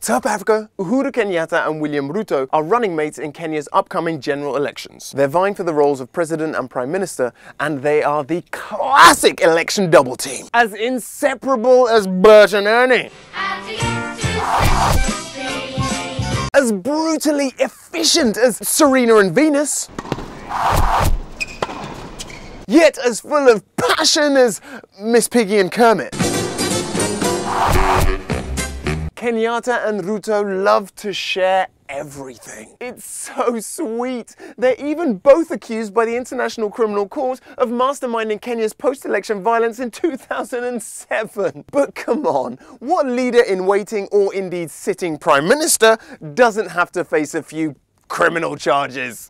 What's up, Africa? Uhuru Kenyatta and William Ruto are running mates in Kenya's upcoming general elections. They're vying for the roles of president and prime minister, and they are the classic election double team, as inseparable as Bert and Ernie. As brutally efficient as Serena and Venus. Yet as full of passion as Miss Piggy and Kermit. Kenyatta and Ruto love to share everything. It's so sweet. They're even both accused by the International Criminal Court of masterminding Kenya's post-election violence in 2007. But come on, what leader in waiting or indeed sitting prime minister doesn't have to face a few criminal charges?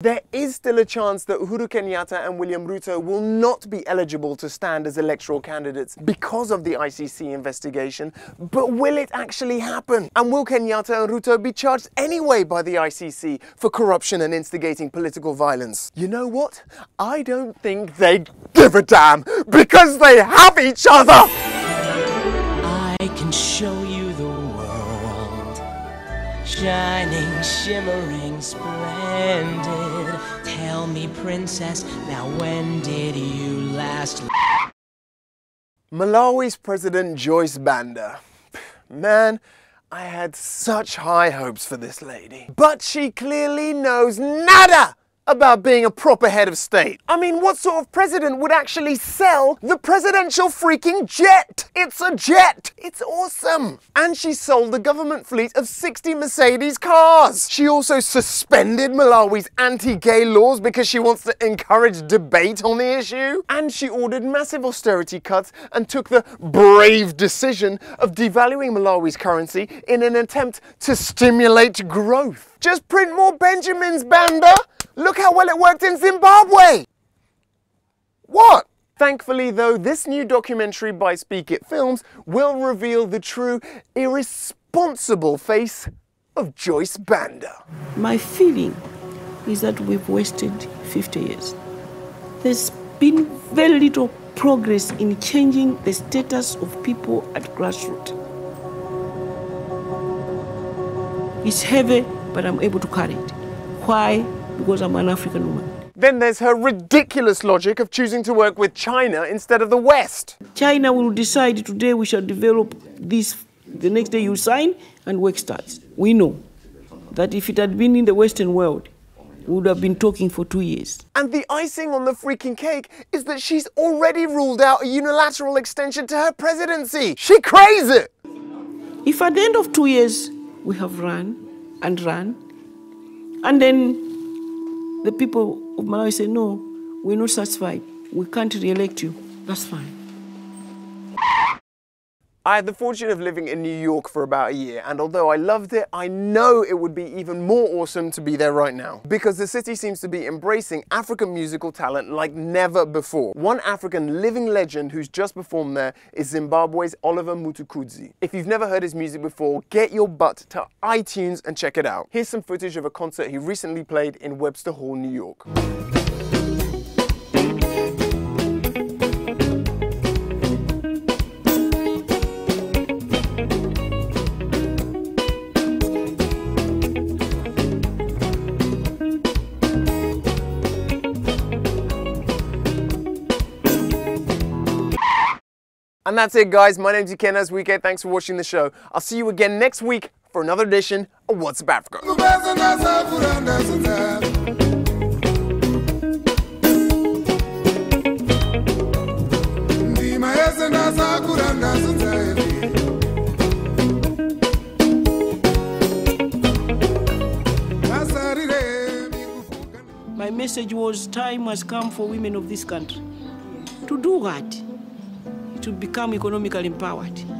There is still a chance that Uhuru Kenyatta and William Ruto will not be eligible to stand as electoral candidates because of the ICC investigation, but will it actually happen? And will Kenyatta and Ruto be charged anyway by the ICC for corruption and instigating political violence? You know what? I don't think they give a damn because they have each other! I can show you the shining, shimmering, splendid. Tell me, princess, now when did you last? Malawi's President Joyce Banda. Man, I had such high hopes for this lady. But she clearly knows nada about being a proper head of state. I mean, what sort of president would actually sell the presidential freaking jet? It's a jet! It's awesome! And she sold the government fleet of 60 Mercedes cars. She also suspended Malawi's anti-gay laws because she wants to encourage debate on the issue. And she ordered massive austerity cuts and took the brave decision of devaluing Malawi's currency in an attempt to stimulate growth. Just print more Benjamins, Banda! Look how well it worked in Zimbabwe! What? Thankfully, though, this new documentary by Speak It Films will reveal the true, irresponsible face of Joyce Banda. My feeling is that we've wasted 50 years. There's been very little progress in changing the status of people at grassroots. It's heavy, but I'm able to carry it. Why? Because I'm an African woman. Then there's her ridiculous logic of choosing to work with China instead of the West. China will decide today we shall develop this. The next day you sign and work starts. We know that if it had been in the Western world, we would have been talking for two years. And the icing on the freaking cake is that she's already ruled out a unilateral extension to her presidency. She crazy! If at the end of two years we have run and run, and then the people of Malawi say, no, we're not satisfied, we can't re-elect you, that's fine. I had the fortune of living in New York for about a year, and although I loved it, I know it would be even more awesome to be there right now. Because the city seems to be embracing African musical talent like never before. One African living legend who's just performed there is Zimbabwe's Oliver Mtukudzi. If you've never heard his music before, get your butt to iTunes and check it out. Here's some footage of a concert he recently played in Webster Hall, New York. And that's it, guys. My name's Ikenna Weekend. Thanks for watching the show. I'll see you again next week for another edition of What's Up Africa. My message was time has come for women of this country to do what? To become economically empowered.